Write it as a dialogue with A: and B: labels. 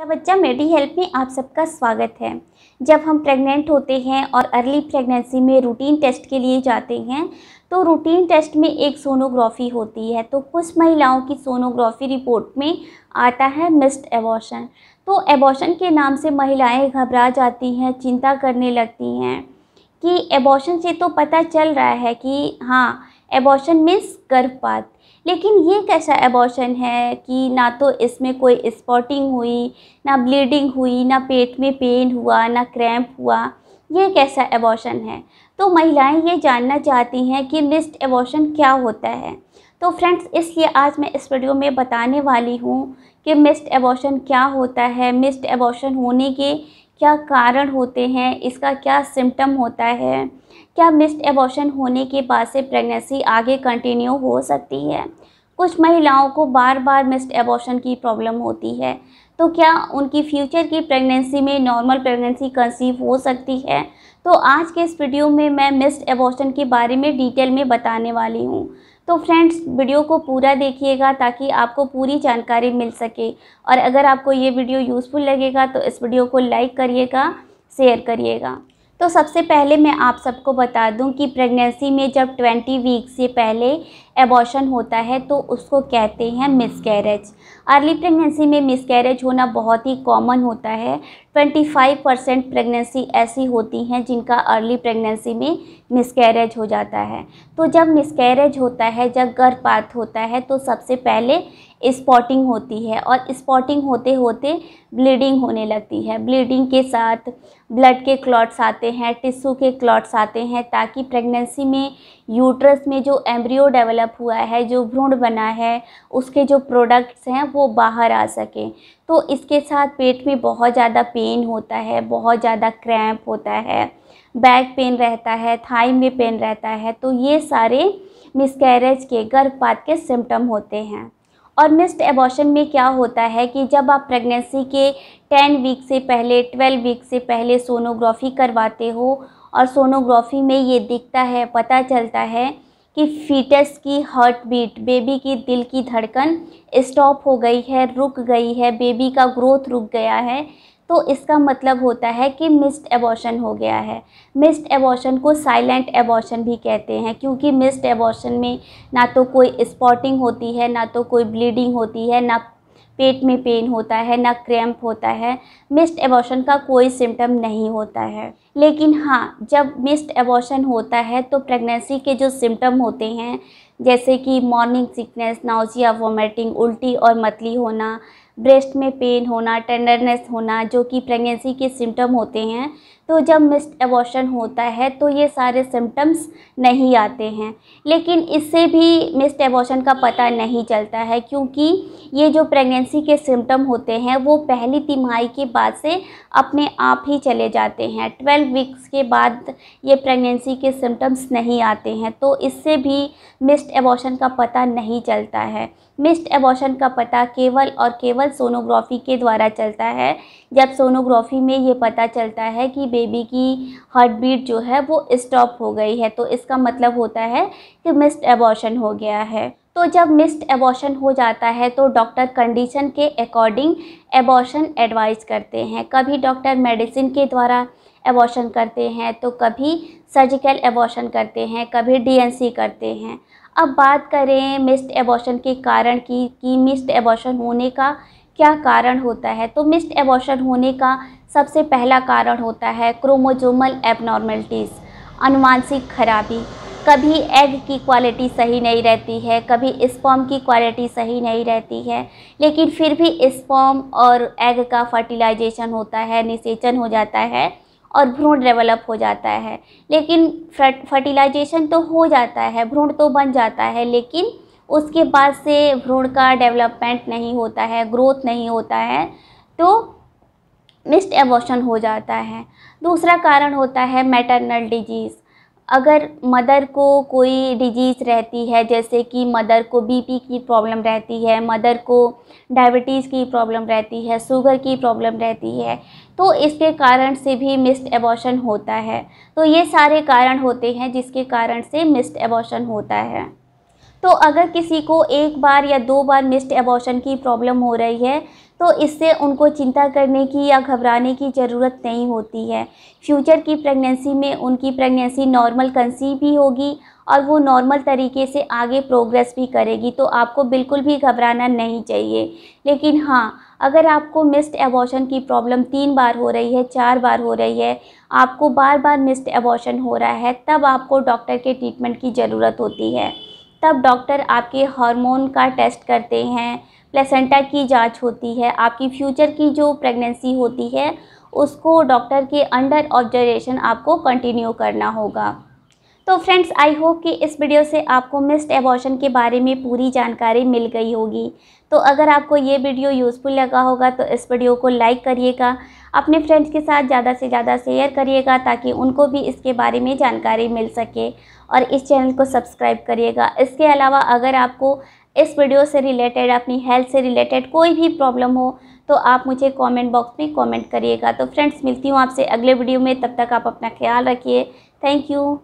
A: क्या बच्चा मेडी हेल्प में आप सबका स्वागत है। जब हम प्रेग्नेंट होते हैं और अर्ली प्रेगनेंसी में रूटीन टेस्ट के लिए जाते हैं तो रूटीन टेस्ट में एक सोनोग्राफी होती है तो कुछ महिलाओं की सोनोग्राफी रिपोर्ट में आता है मिस्ड एबॉर्शन। तो एबॉर्शन के नाम से महिलाएँ घबरा जाती हैं, चिंता करने लगती हैं कि एबॉर्शन से तो पता चल रहा है कि हाँ एबॉर्शन मीन्स गर्भपात। लेकिन ये कैसा एबॉर्शन है कि ना तो इसमें कोई स्पॉटिंग हुई, ना ब्लीडिंग हुई, ना पेट में पेन हुआ, ना क्रैम्प हुआ, ये कैसा एबॉर्शन है? तो महिलाएँ ये जानना चाहती हैं कि मिस्ड एबॉर्शन क्या होता है। तो फ्रेंड्स इसलिए आज मैं इस वीडियो में बताने वाली हूँ कि मिस्ड एबॉर्शन क्या होता है। मिस्ड एबॉर्शन होने के क्या कारण होते हैं, इसका क्या सिम्टम होता है, क्या मिस्ड एबॉर्शन होने के बाद से प्रेगनेंसी आगे कंटिन्यू हो सकती है? कुछ महिलाओं को बार बार मिस्ड एबॉर्शन की प्रॉब्लम होती है तो क्या उनकी फ्यूचर की प्रेगनेंसी में नॉर्मल प्रेगनेंसी कंसीव हो सकती है? तो आज के इस वीडियो में मैं मिस्ड एबॉर्शन के बारे में डिटेल में बताने वाली हूँ। तो फ्रेंड्स वीडियो को पूरा देखिएगा ताकि आपको पूरी जानकारी मिल सके। और अगर आपको ये वीडियो यूज़फुल लगेगा तो इस वीडियो को लाइक करिएगा शेयर करिएगा। तो सबसे पहले मैं आप सबको बता दूँ कि प्रेगनेंसी में जब 20 वीक से पहले एबॉर्शन होता है तो उसको कहते हैं मिसकैरेज अर्ली प्रेगनेंसी में मिसकैरेज होना बहुत ही कॉमन होता है. 25 परसेंट प्रेगनेंसी ऐसी होती हैं जिनका अर्ली प्रेगनेंसी में मिसकैरेज हो जाता है. तो जब मिसकैरेज होता है, जब गर्भपात होता है तो सबसे पहले स्पॉटिंग होती है और स्पॉटिंग होते होते ब्लीडिंग होने लगती है. ब्लीडिंग के साथ ब्लड के क्लॉट्स आते हैं टिश्यू के क्लॉट्स आते हैं ताकि प्रेगनेंसी में यूट्रस में जो एम्ब्रियो डेवलप हुआ है, जो भ्रूण बना है, उसके जो प्रोडक्ट्स हैं, वो बाहर आ सकें। तो इसके साथ पेट में बहुत ज़्यादा पेन होता है, बहुत ज़्यादा क्रैम्प होता है बैक पेन रहता है, थाई में पेन रहता है तो ये सारे मिसकैरेज के गर्भपात के सिम्टम होते हैं। और मिस्ड एबॉर्शन में क्या होता है कि जब आप प्रेगनेंसी के टेन वीक से पहले ट्वेल्व वीक से पहले सोनोग्राफी करवाते हो, और सोनोग्राफी में ये दिखता है, पता चलता है कि फीटस की हार्ट बीट बेबी की दिल की धड़कन स्टॉप हो गई है, रुक गई है बेबी का ग्रोथ रुक गया है। तो इसका मतलब होता है कि मिस्ड एबॉर्शन हो गया है। मिस्ड एबॉर्शन को साइलेंट एबॉर्शन भी कहते हैं, क्योंकि मिस्ड एबॉर्शन में ना तो कोई स्पॉटिंग होती है, ना तो कोई ब्लीडिंग होती है, ना पेट में पेन होता है, ना क्रैम्प होता है मिस्ड एबॉर्शन का कोई सिम्टम नहीं होता है। लेकिन हाँ जब मिस्ड एबॉर्शन होता है तो प्रेगनेंसी के जो सिम्टम होते हैं, जैसे कि मॉर्निंग सिकनेस नाउजिया वोमिटिंग उल्टी और मतली होना ब्रेस्ट में पेन होना टेंडरनेस होना, जो कि प्रेगनेंसी के सिम्टम होते हैं तो जब मिस्ड एबॉर्शन होता है तो ये सारे सिम्टम्स नहीं आते हैं। लेकिन इससे भी मिस्ड एबॉर्शन का पता नहीं चलता है, क्योंकि ये जो प्रेगनेंसी के सिम्टम होते हैं, वो पहली तिमाही के बाद से अपने आप ही चले जाते हैं। ट्वेल्व वीक्स के बाद ये प्रेगनेंसी के सिम्टम्स नहीं आते हैं तो इससे भी मिस्ड एबॉर्शन का पता नहीं चलता है। मिस्ड एबॉर्शन का पता केवल और केवल सोनोग्राफी के द्वारा चलता है। जब सोनोग्राफी में ये पता चलता है कि बेबी की हार्ट बीट जो है वो स्टॉप हो गई है। तो इसका मतलब होता है कि मिस्ड एबॉर्शन हो गया है। तो जब मिस्ड एबॉर्शन हो जाता है तो डॉक्टर कंडीशन के अकॉर्डिंग एबॉर्शन एडवाइस करते हैं। कभी डॉक्टर मेडिसिन के द्वारा एबॉर्शन करते हैं तो कभी सर्जिकल एबॉर्शन करते हैं, कभी डीएनसी करते हैं। अब बात करें मिस्ड एबॉर्शन के कारण की, कि मिस्ड एबॉर्शन होने का क्या कारण होता है? तो मिस्ड एबॉर्शन होने का सबसे पहला कारण होता है क्रोमोजोमल एबनॉर्मलिटीज़ अनुवांशिक खराबी। कभी एग की क्वालिटी सही नहीं रहती है, कभी स्पॉम की क्वालिटी सही नहीं रहती है, लेकिन फिर भी स्पॉम और एग का फर्टिलाइजेशन होता है, निषेचन हो जाता है और भ्रूण डेवलप हो जाता है। लेकिन फर्टिलाइजेशन तो हो जाता है, भ्रूण तो बन जाता है, लेकिन उसके बाद से भ्रूण का डेवलपमेंट नहीं होता है ग्रोथ नहीं होता है तो मिस्ड एबॉर्शन हो जाता है। दूसरा कारण होता है मैटरनल डिज़ीज़ अगर मदर को कोई डिज़ीज़ रहती है, जैसे कि मदर को बीपी की प्रॉब्लम रहती है मदर को डायबिटीज़ की प्रॉब्लम रहती है शुगर की प्रॉब्लम रहती है तो इसके कारण से भी मिस्ड एबॉर्शन होता है। तो ये सारे कारण होते हैं जिसके कारण से मिस्ड एबॉर्शन होता है। तो अगर किसी को एक बार या दो बार मिस्ड एबॉर्शन की प्रॉब्लम हो रही है तो इससे उनको चिंता करने की या घबराने की ज़रूरत नहीं होती है। फ्यूचर की प्रेगनेंसी में उनकी प्रेगनेंसी नॉर्मल कंसीव भी होगी और वो नॉर्मल तरीके से आगे प्रोग्रेस भी करेगी तो आपको बिल्कुल भी घबराना नहीं चाहिए। लेकिन हाँ अगर आपको मिस्ड एबॉर्शन की प्रॉब्लम तीन बार हो रही है, चार बार हो रही है, आपको बार बार मिस्ड एबॉर्शन हो रहा है, तब आपको डॉक्टर के ट्रीटमेंट की ज़रूरत होती है। तब डॉक्टर आपके हार्मोन का टेस्ट करते हैं, प्लेसेंटा की जाँच होती है, आपकी फ्यूचर की जो प्रेगनेंसी होती है, उसको डॉक्टर के अंडर ऑब्जर्वेशन आपको कंटिन्यू करना होगा। तो फ्रेंड्स, आई होप कि इस वीडियो से आपको मिस्ड एबॉर्शन के बारे में पूरी जानकारी मिल गई होगी। तो अगर आपको ये वीडियो यूज़फुल लगा होगा तो इस वीडियो को लाइक करिएगा अपने फ्रेंड्स के साथ ज़्यादा से ज़्यादा शेयर करिएगा ताकि उनको भी इसके बारे में जानकारी मिल सके और इस चैनल को सब्सक्राइब करिएगा। इसके अलावा अगर आपको इस वीडियो से रिलेटेड अपनी हेल्थ से रिलेटेड कोई भी प्रॉब्लम हो तो आप मुझे कमेंट बॉक्स में कमेंट करिएगा। तो फ्रेंड्स मिलती हूँ आपसे अगले वीडियो में। तब तक आप अपना ख्याल रखिए। Thank you